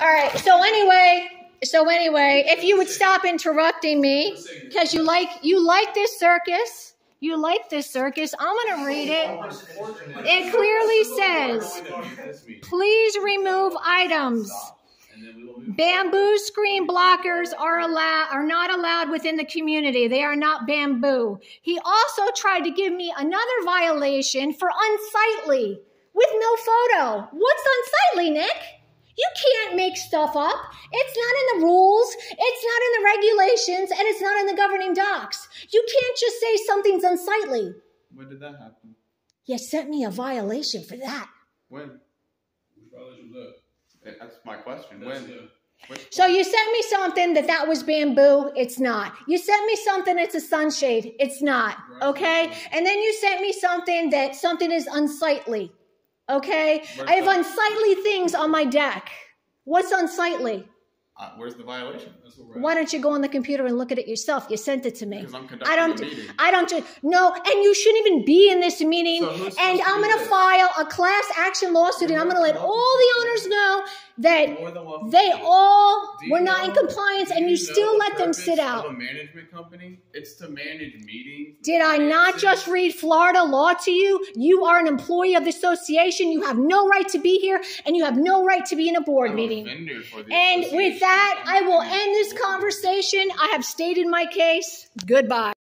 All right. So anyway, so anyway, if you would stop interrupting me, because you like you like this circus, you like this circus. I'm gonna read it. It clearly says, "Please remove items." Bamboo screen blockers are allowed are not allowed within the community. They are not bamboo. He also tried to give me another violation for unsightly with no photo. What's unsightly, Nick? You can't make stuff up. It's not in the rules, it's not in the regulations, and it's not in the governing docs. You can't just say something's unsightly. When did that happen? You sent me a violation for that. When? Which violation was that? That's my question. That's when? the- So you sent me something that that was bamboo. It's not. You sent me something that's a sunshade. It's not. Okay. And then you sent me something that something is unsightly. Okay. I have unsightly things on my deck. What's unsightly? Uh, where's the violation? That's what we're Why don't you go on the computer and look at it yourself? You sent it to me. Because I'm conducting I don't. a meeting. I don't. ju- No, and you shouldn't even be in this meeting. So who's and I'm going to file a class action lawsuit, and I'm going to let all the owners know that More than welcome they all Do you were not in compliance, and you know still the let them purpose sit of out. A management company. It's to manage meetings. Did I not finances. just read Florida law to you? You are an employee of the association. You have no right to be here, and you have no right to be in a board I'm meeting. for the And with association. That, I will end this conversation. I have stated my case. Goodbye.